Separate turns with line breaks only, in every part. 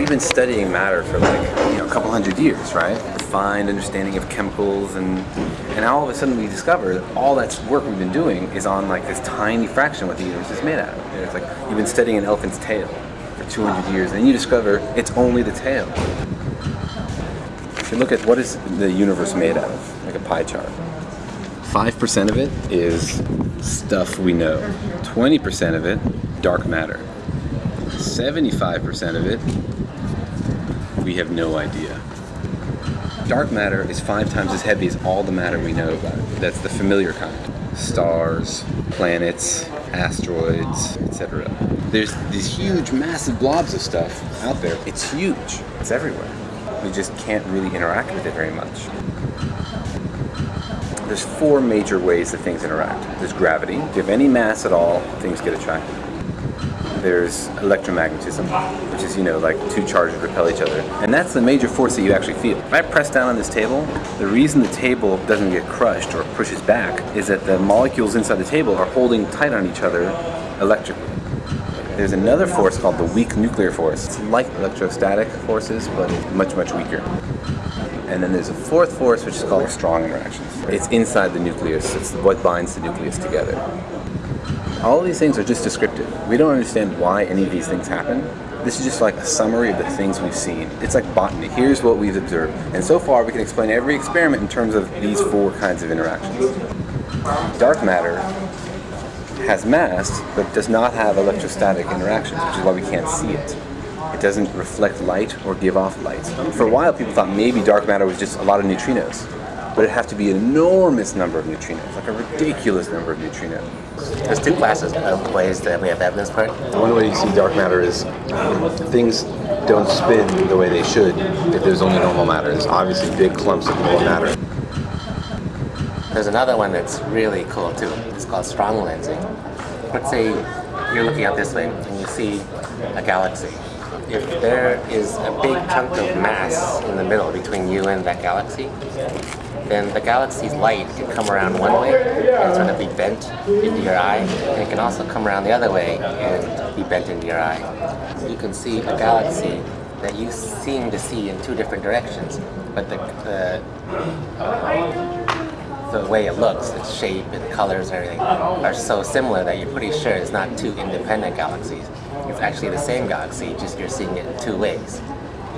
we've been studying matter for like you know a couple hundred years, right? Refined understanding of chemicals, and and all of a sudden we discover that all that work we've been doing is on like this tiny fraction of what the universe is made out of. It's like you've been studying an elephant's tail for 200 years, and you discover it's only the tail. If you look at what is the universe made out of, like a pie chart. 5% of it is stuff we know. 20% of it, dark matter. 75% of it, we have no idea. Dark matter is five times as heavy as all the matter we know about. That's the familiar kind. Stars, planets, asteroids, etc. There's these huge, massive blobs of stuff out there. It's huge. It's everywhere. We just can't really interact with it very much. There's four major ways that things interact. There's gravity. If you have any mass at all, things get attracted. There's electromagnetism, which is, you know, like two charges repel each other. And that's the major force that you actually feel. If I press down on this table, the reason the table doesn't get crushed or pushes back is that the molecules inside the table are holding tight on each other electrically. There's another force called the weak nuclear force. It's like electrostatic forces, but much, much weaker. And then there's a fourth force, which is called strong interactions. It's inside the nucleus. It's what binds the nucleus together. All these things are just descriptive. We don't understand why any of these things happen. This is just like a summary of the things we've seen. It's like botany. Here's what we've observed. And so far, we can explain every experiment in terms of these four kinds of interactions. Dark matter has mass, but does not have electrostatic interactions, which is why we can't see it. It doesn't reflect light or give off light. For a while, people thought maybe dark matter was just a lot of neutrinos, but it has to be an enormous number of neutrinos, like a ridiculous number of neutrinos.
There's two classes of ways that we have evidence for it.
One way you see dark matter is things don't spin the way they should if there's only normal matter. There's obviously big clumps of normal matter.
There's another one that's really cool too. It's called strong lensing. Let's say you're looking out this way and you see a galaxy. If there is a big chunk of mass in the middle between you and that galaxy, then the galaxy's light can come around one way and sort of be bent into your eye, and it can also come around the other way and be bent into your eye. You can see a galaxy that you seem to see in two different directions, but the, the the way it looks, its shape and colors everything, are so similar that you're pretty sure it's not two independent galaxies. It's actually the same galaxy, just you're seeing it in two ways.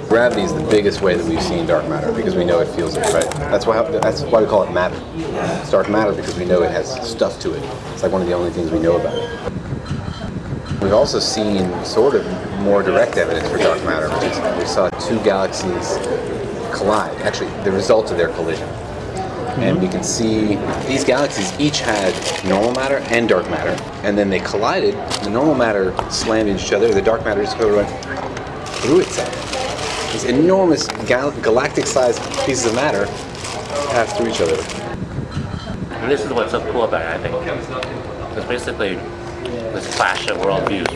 Gravity is the biggest way that we've seen dark matter because we know it feels it, right? That's why that's why we call it matter. It's dark matter because we know it has stuff to it. It's like one of the only things we know about it. We've also seen sort of more direct evidence for dark matter, we saw two galaxies collide. Actually, the result of their collision. And we can see these galaxies each had normal matter and dark matter, and then they collided. The normal matter slammed into each other. The dark matter just went through itself. These enormous gal- galactic-sized pieces of matter pass through each other.
And this is what's so cool about it, I think. It's basically this clash of worldviews.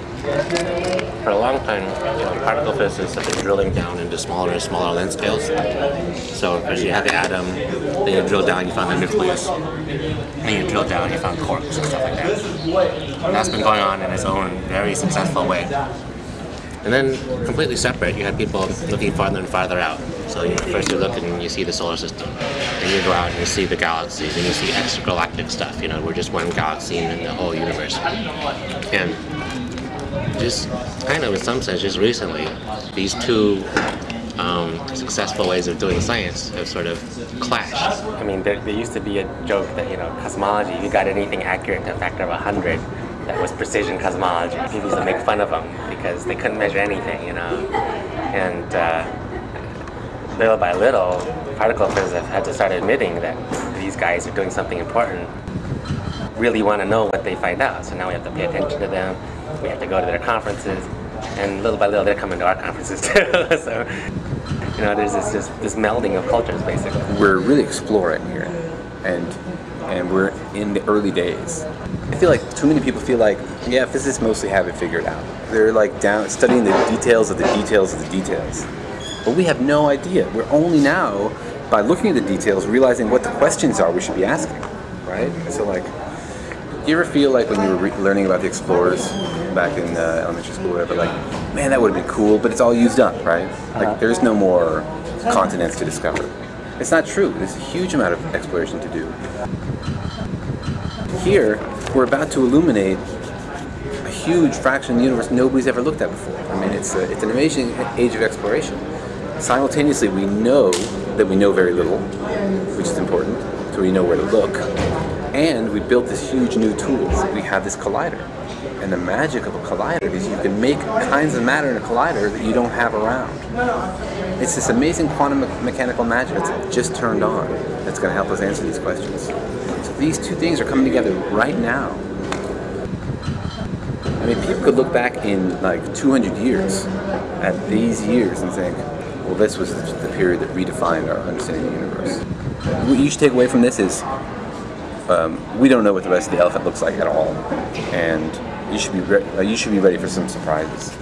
For a long time, you know, particle physicists have been drilling down into smaller and smaller length scales. So you have the atom, then you drill down, you find the nucleus. Then you drill down, you find quarks and stuff like that. That's been going on in its own very successful way. And then completely separate, you have people looking farther and farther out. So you know, first you look and you see the solar system, then you go out and you see the galaxies, and you see extragalactic stuff. You know, we're just one galaxy in the whole universe. And just kind of, in some sense, just recently, these two um, successful ways of doing science have sort of clashed. I mean, there, there used to be a joke that you know, cosmology, you got anything accurate to a factor of hundred, that was precision cosmology. People used to make fun of them because they couldn't measure anything, you know. And uh, little by little, particle physicists had to start admitting that these guys are doing something important. Really want to know what they find out, so now we have to pay attention to them. We have to go to their conferences, and little by little, they're coming to our conferences too. so, you know, there's this just this melding of cultures, basically.
We're really exploring here, and and we're in the early days. I feel like too many people feel like, yeah, physicists mostly have it figured out. They're like down studying the details of the details of the details. But we have no idea. We're only now, by looking at the details, realizing what the questions are we should be asking, right? So like, you ever feel like when you were re- learning about the explorers back in uh, elementary school, or whatever, like, man, that would have been cool, but it's all used up, right? Like, there's no more continents to discover. It's not true. There's a huge amount of exploration to do. Here, we're about to illuminate a huge fraction of the universe nobody's ever looked at before. I mean, it's, a, it's an amazing age of exploration. Simultaneously, we know that we know very little, which is important, so we know where to look. And we built this huge new tool. We have this collider. And the magic of a collider is you can make kinds of matter in a collider that you don't have around. It's this amazing quantum me- mechanical magic that's just turned on that's going to help us answer these questions. So these two things are coming together right now. I mean, people could look back in like 200 years at these years and think, well, this was the period that redefined our understanding of the universe. What you should take away from this is um, we don't know what the rest of the elephant looks like at all, and you should be uh, you should be ready for some surprises.